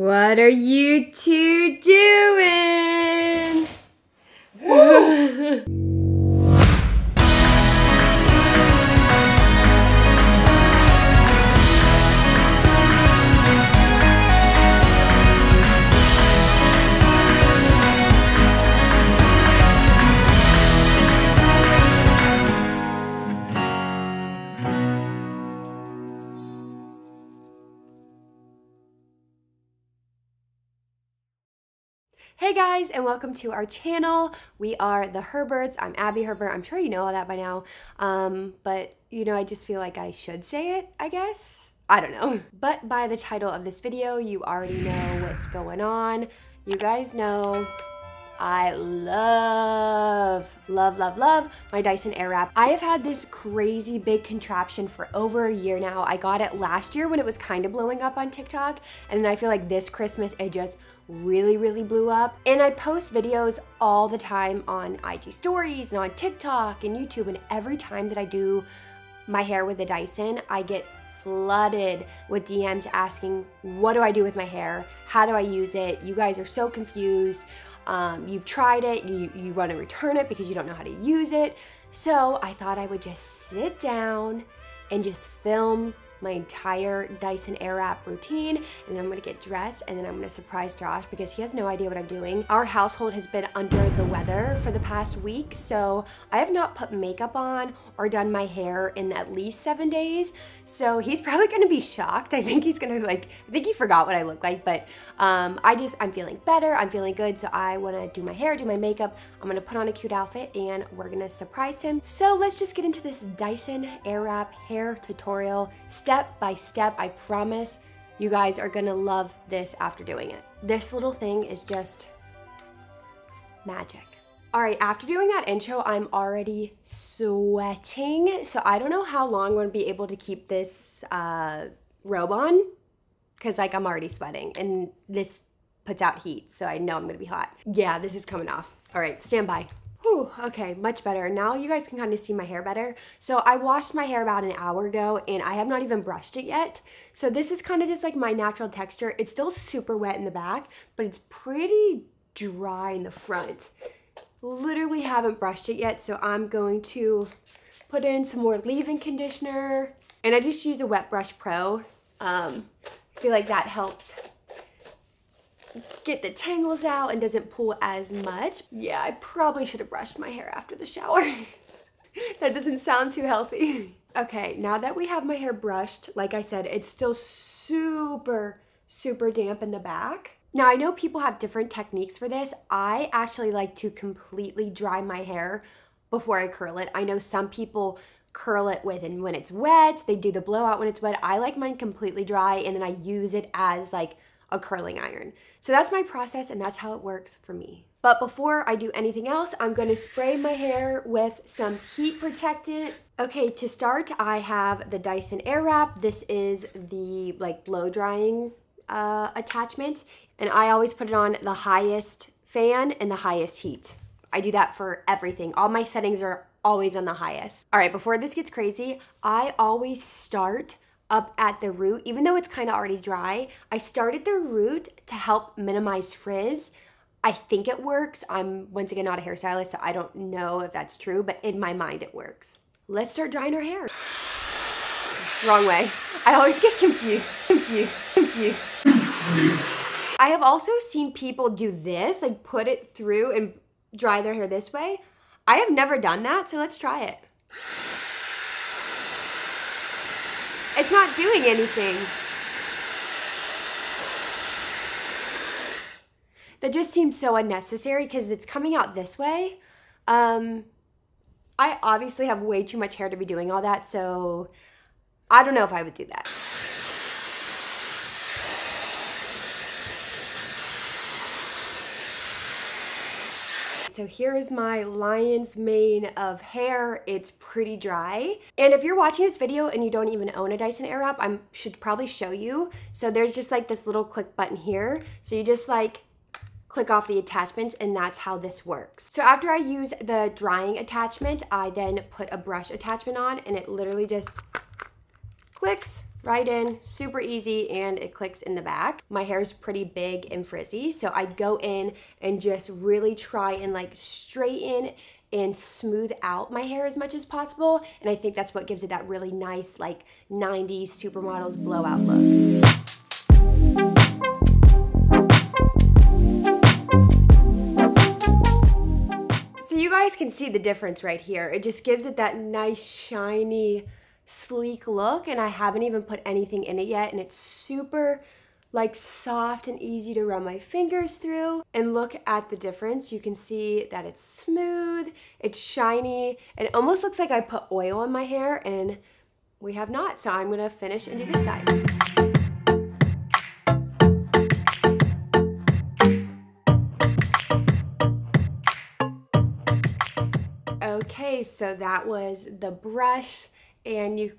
What are you two doing? Hey guys, and welcome to our channel. We are the Herberts. I'm Abbie Herbert. I'm sure you know all that by now. Um, but, you know, I just feel like I should say it, I guess. I don't know. But by the title of this video, you already know what's going on. You guys know I love, love, love, love my Dyson Airwrap. I have had this crazy big contraption for over a year now. I got it last year when it was kind of blowing up on TikTok. And then I feel like this Christmas it just really, really blew up. And I post videos all the time on IG stories and on TikTok and YouTube. And every time that I do my hair with a Dyson, I get flooded with DMs asking, what do I do with my hair? How do I use it? You guys are so confused. Um, you've tried it, you, you want to return it because you don't know how to use it. So I thought I would just sit down and just film my entire Dyson Airwrap routine and then I'm gonna get dressed and then I'm gonna surprise Josh because he has no idea what I'm doing. Our household has been under the weather for the past week so I have not put makeup on or done my hair in at least seven days so he's probably gonna be shocked. I think he's gonna like, I think he forgot what I look like but um, I just, I'm feeling better, I'm feeling good so I wanna do my hair, do my makeup, I'm gonna put on a cute outfit and we're gonna surprise him. So let's just get into this Dyson Airwrap hair tutorial step by step. I promise you guys are gonna love this after doing it. This little thing is just magic. All right, after doing that intro, I'm already sweating. So I don't know how long I'm gonna be able to keep this uh, robe on because like I'm already sweating and this puts out heat. So I know I'm gonna be hot. Yeah, this is coming off. All right, stand by. Whew, okay, much better. Now you guys can kind of see my hair better. So I washed my hair about an hour ago and I have not even brushed it yet. So this is kind of just like my natural texture. It's still super wet in the back, but it's pretty dry in the front. Literally haven't brushed it yet, so I'm going to put in some more leave-in conditioner. And I just use a Wet Brush Pro. Um, I feel like that helps get the tangles out and doesn't pull as much. Yeah, I probably should have brushed my hair after the shower. that doesn't sound too healthy. Okay, now that we have my hair brushed, like I said, it's still super, super damp in the back. Now, I know people have different techniques for this. I actually like to completely dry my hair before I curl it. I know some people curl it with and when it's wet, they do the blowout when it's wet. I like mine completely dry and then I use it as like a curling iron. So that's my process and that's how it works for me. But before I do anything else, I'm gonna spray my hair with some heat protectant. Okay, to start, I have the Dyson Airwrap. This is the like blow drying uh, attachment. And I always put it on the highest fan and the highest heat. I do that for everything. All my settings are always on the highest. All right, before this gets crazy, I always start up at the root, even though it's kind of already dry. I started the root to help minimize frizz. I think it works. I'm once again not a hairstylist, so I don't know if that's true, but in my mind it works. Let's start drying our hair. Wrong way. I always get confused, confused, confused. I have also seen people do this, like put it through and dry their hair this way. I have never done that, so let's try it. It's not doing anything. That just seems so unnecessary because it's coming out this way. Um, I obviously have way too much hair to be doing all that, so I don't know if I would do that. So here is my lion's mane of hair. It's pretty dry. And if you're watching this video and you don't even own a Dyson Airwrap, I should probably show you. So there's just like this little click button here. So you just like click off the attachments and that's how this works. So after I use the drying attachment, I then put a brush attachment on and it literally just clicks right in, super easy, and it clicks in the back. My hair is pretty big and frizzy, so I go in and just really try and like straighten and smooth out my hair as much as possible. And I think that's what gives it that really nice, like 90s supermodels blowout look. So you guys can see the difference right here. It just gives it that nice, shiny, sleek look. And I haven't even put anything in it yet. And it's super like soft and easy to run my fingers through and look at the difference. You can see that it's smooth, it's shiny, and it almost looks like I put oil on my hair and we have not. So I'm gonna finish and do this side. Okay, so that was the brush and you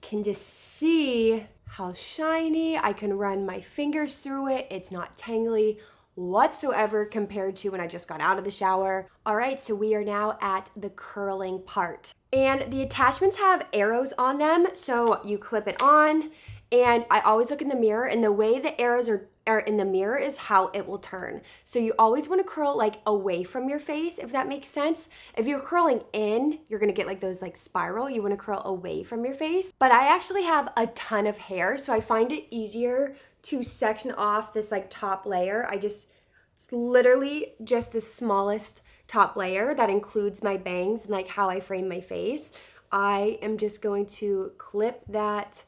can just see how shiny. I can run my fingers through it. It's not tangly whatsoever compared to when I just got out of the shower. All right, so we are now at the curling part. And the attachments have arrows on them, so you clip it on and I always look in the mirror and the way the arrows are, are in the mirror is how it will turn. So you always want to curl like away from your face, if that makes sense. If you're curling in, you're going to get like those like spiral. You want to curl away from your face. But I actually have a ton of hair, so I find it easier to section off this like top layer. I just, it's literally just the smallest top layer that includes my bangs and like how I frame my face. I am just going to clip that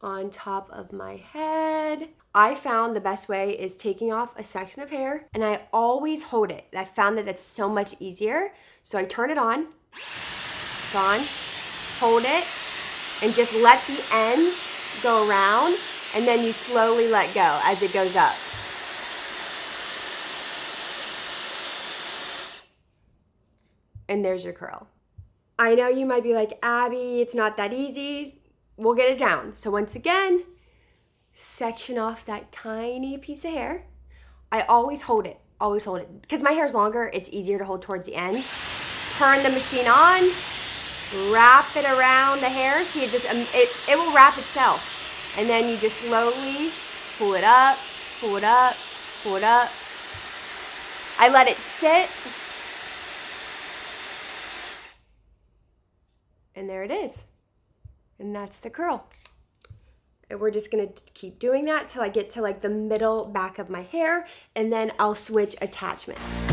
on top of my head. I found the best way is taking off a section of hair and I always hold it. I found that that's so much easier. So I turn it on, on, hold it, and just let the ends go around and then you slowly let go as it goes up. And there's your curl. I know you might be like, Abbie, it's not that easy we'll get it down. So once again, section off that tiny piece of hair. I always hold it, always hold it. Because my hair is longer, it's easier to hold towards the end. Turn the machine on, wrap it around the hair. See, it just, um, it, it will wrap itself. And then you just slowly pull it up, pull it up, pull it up. I let it sit. And there it is and that's the curl. And we're just gonna keep doing that till I get to like the middle back of my hair and then I'll switch attachments.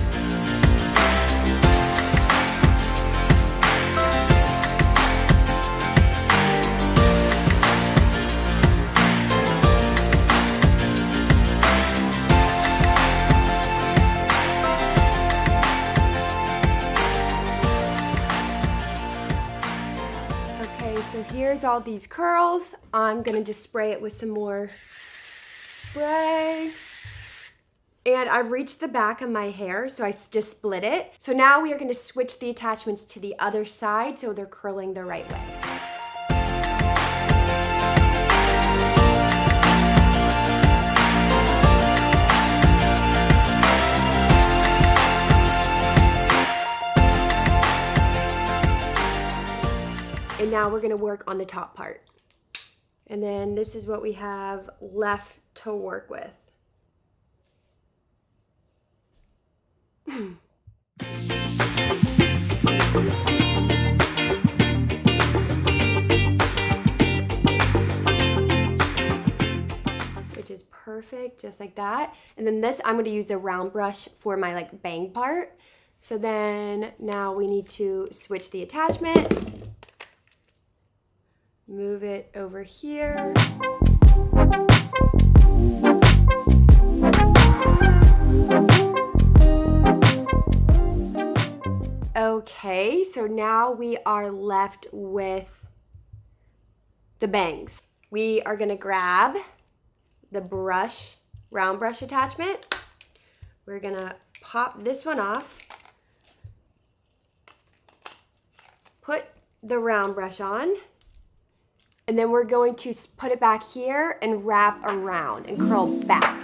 Here's all these curls. I'm gonna just spray it with some more spray. And I've reached the back of my hair, so I just split it. So now we are gonna switch the attachments to the other side so they're curling the right way. And now we're gonna work on the top part. And then this is what we have left to work with. Which is perfect, just like that. And then this, I'm gonna use a round brush for my like bang part. So then now we need to switch the attachment move it over here. Okay, so now we are left with the bangs. We are gonna grab the brush, round brush attachment. We're gonna pop this one off, put the round brush on, and then we're going to put it back here and wrap around and curl back.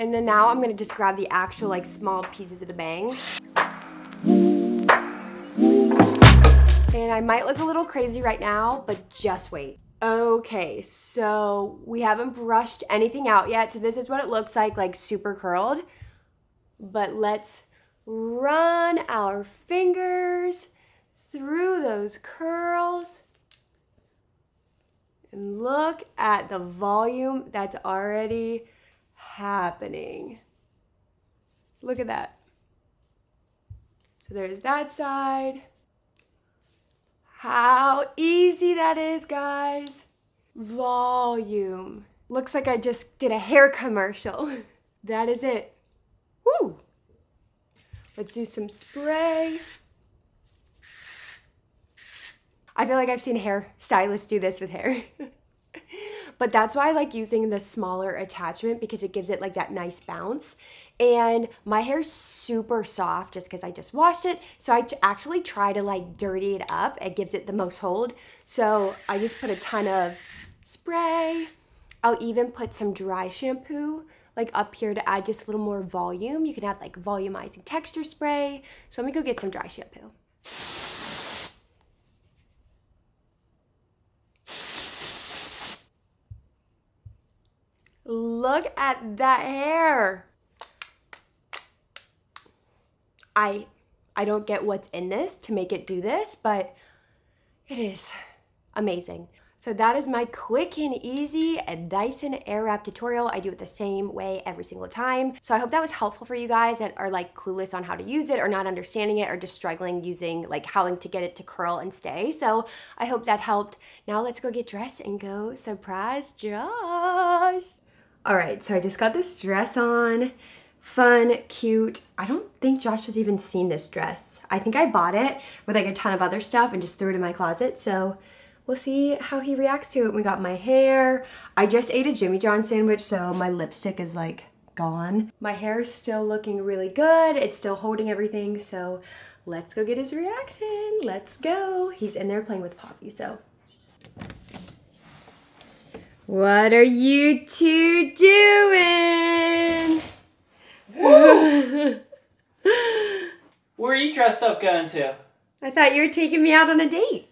And then now I'm gonna just grab the actual like small pieces of the bangs. And I might look a little crazy right now, but just wait. Okay, so we haven't brushed anything out yet. So this is what it looks like, like super curled. But let's run our fingers through those curls. And look at the volume that's already happening. Look at that. So there's that side. How easy that is, guys. Volume. Looks like I just did a hair commercial. that is it. Woo! Let's do some spray. I feel like I've seen hair stylists do this with hair. but that's why I like using the smaller attachment because it gives it like that nice bounce. And my hair's super soft just because I just washed it. So I actually try to like dirty it up. It gives it the most hold. So I just put a ton of spray. I'll even put some dry shampoo like up here to add just a little more volume. You can add like volumizing texture spray. So let me go get some dry shampoo. Look at that hair. I I don't get what's in this to make it do this, but it is amazing. So that is my quick and easy Dyson Airwrap tutorial. I do it the same way every single time. So I hope that was helpful for you guys that are like clueless on how to use it or not understanding it or just struggling using like how to get it to curl and stay. So I hope that helped. Now let's go get dressed and go surprise Josh. All right, so I just got this dress on. Fun, cute. I don't think Josh has even seen this dress. I think I bought it with like a ton of other stuff and just threw it in my closet. So we'll see how he reacts to it. We got my hair. I just ate a Jimmy John sandwich, so my lipstick is like gone. My hair is still looking really good. It's still holding everything, so let's go get his reaction. Let's go. He's in there playing with Poppy, so what are you two doing? Where are you dressed up going to? I thought you were taking me out on a date.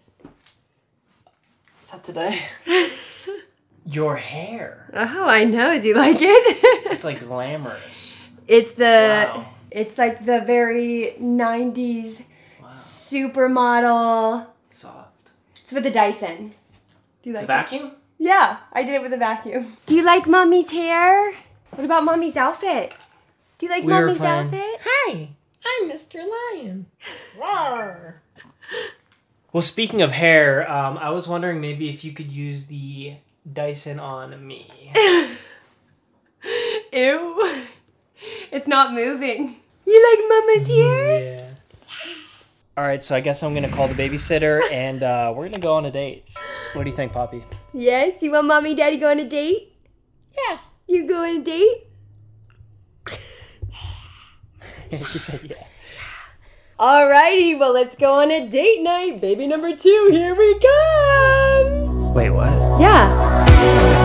Is today? Your hair. Oh, I know. Do you like it? it's like glamorous. It's the wow. it's like the very 90s wow. supermodel. Soft. It's with the Dyson. Do you like the vacuum? Yeah, I did it with a vacuum. Do you like mommy's hair? What about mommy's outfit? Do you like we mommy's outfit? Hi, I'm Mr. Lion. Roar. Well, speaking of hair, um, I was wondering maybe if you could use the Dyson on me. Ew. It's not moving. You like mama's hair? Yeah. All right, so I guess I'm gonna call the babysitter and uh, we're gonna go on a date. What do you think, Poppy? Yes, you want mommy and daddy go on a date? Yeah. You go on a date? she said yeah. Alrighty, well let's go on a date night. Baby number two, here we come. Wait, what? Yeah.